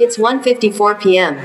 It's 1:54 p.m.